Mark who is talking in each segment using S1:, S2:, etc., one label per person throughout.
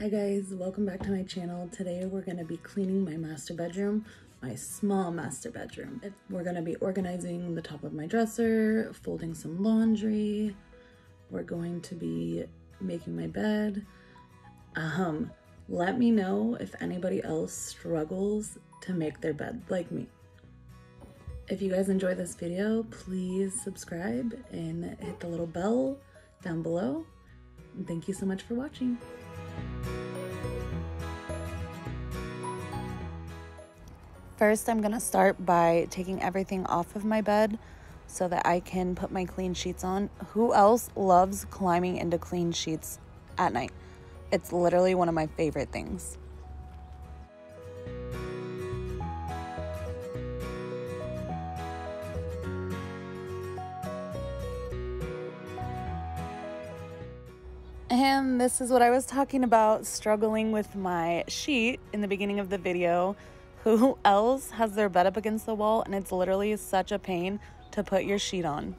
S1: Hi guys, welcome back to my channel. Today we're going to be cleaning my master bedroom, my small master bedroom. We're going to be organizing the top of my dresser, folding some laundry. We're going to be making my bed. Um, let me know if anybody else struggles to make their bed like me. If you guys enjoy this video, please subscribe and hit the little bell down below. Thank you so much for watching. First, I'm gonna start by taking everything off of my bed so that I can put my clean sheets on. Who else loves climbing into clean sheets at night? It's literally one of my favorite things. And this is what I was talking about struggling with my sheet in the beginning of the video who else has their bed up against the wall and it's literally such a pain to put your sheet on?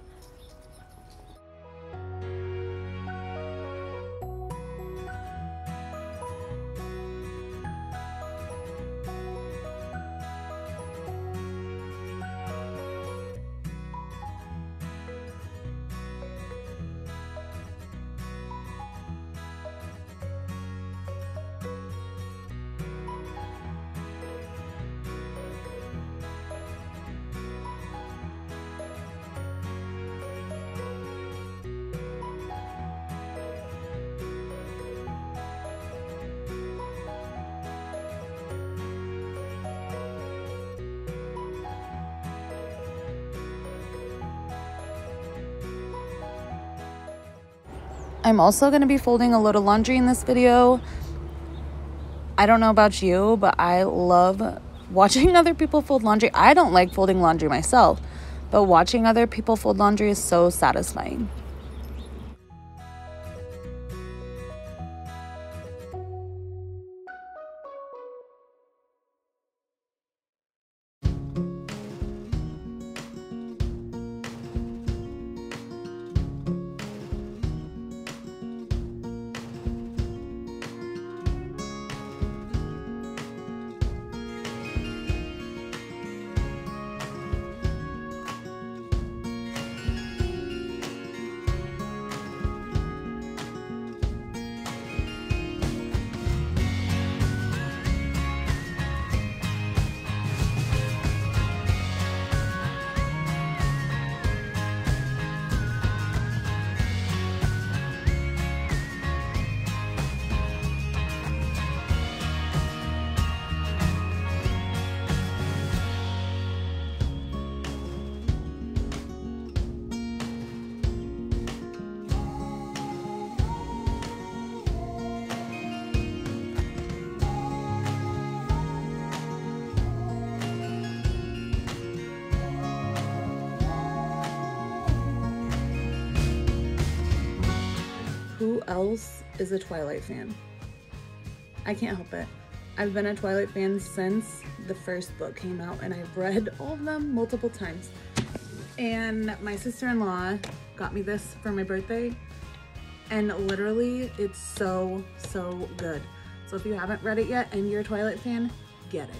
S1: I'm also going to be folding a load of laundry in this video. I don't know about you, but I love watching other people fold laundry. I don't like folding laundry myself, but watching other people fold laundry is so satisfying. Else is a Twilight fan? I can't help it. I've been a Twilight fan since the first book came out and I've read all of them multiple times. And my sister-in-law got me this for my birthday and literally it's so, so good. So if you haven't read it yet and you're a Twilight fan, get it.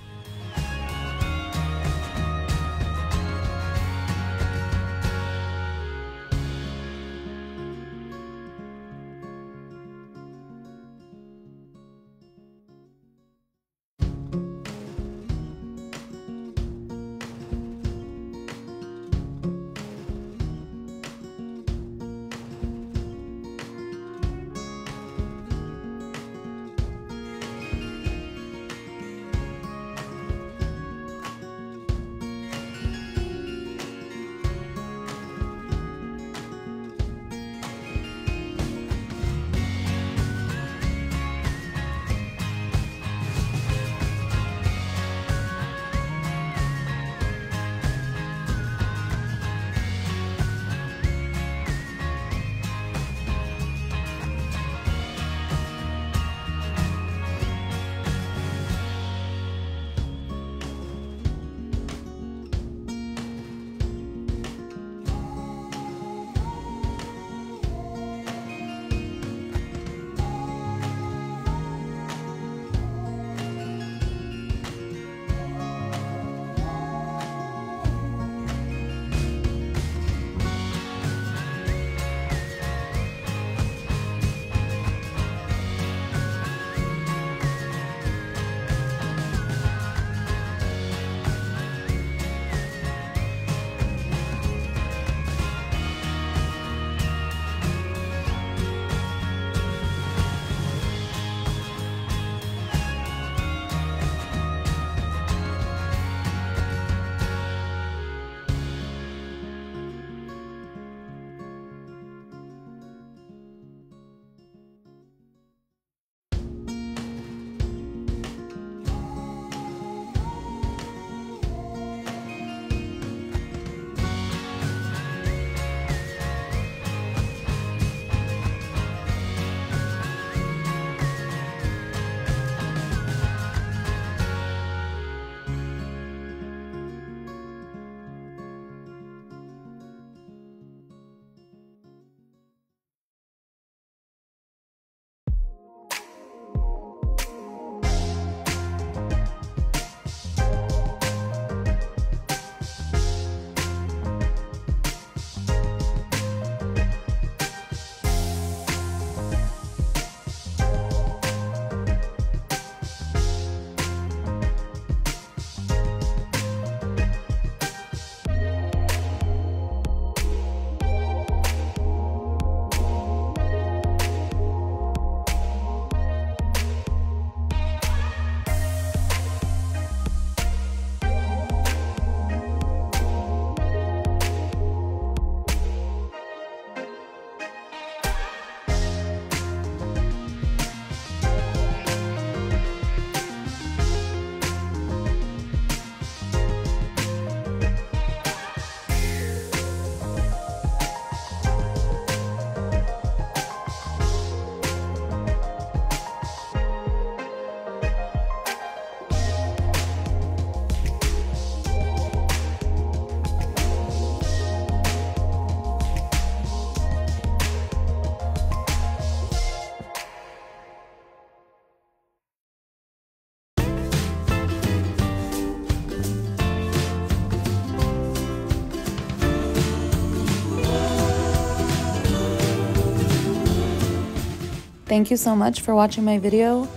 S1: Thank you so much for watching my video.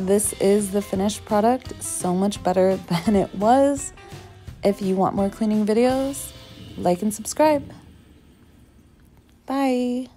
S1: This is the finished product, so much better than it was. If you want more cleaning videos, like and subscribe. Bye.